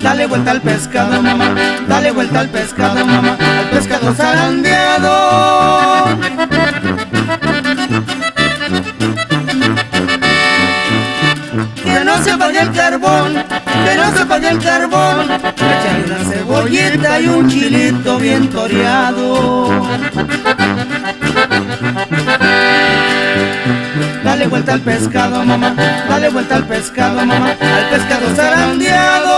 Dale vuelta al pescado, mamá, dale vuelta al pescado, mamá, al pescado zarandeado. Carbón, que no se apague el carbón, échale una cebollita y un chilito bien toreado. Dale vuelta al pescado, mamá, dale vuelta al pescado, mamá, al pescado zarandeado.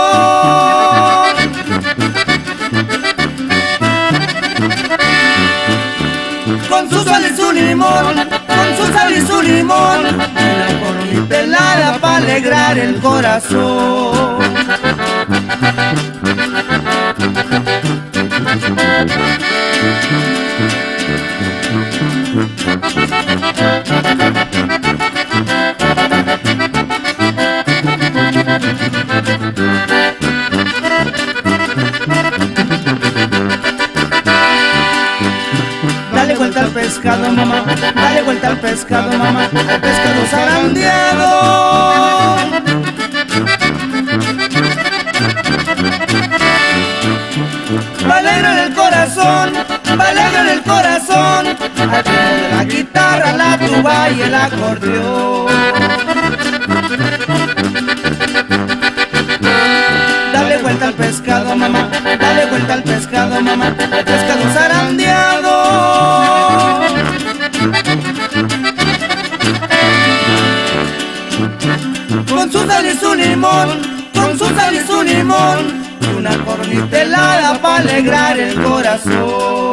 Alegrar el corazón. Dale vuelta al pescado, mamá, dale vuelta al pescado, mamá, al pescado zarandeado. Balega en el corazón, balega en el corazón, al ritmo de la guitarra, la tuba y el acordeón. Dale vuelta al pescado, mamá, dale vuelta al pescado, mamá, al pescado zarandeado. Con su sal y su limón, su sal y limón, una cornita helada para alegrar el corazón.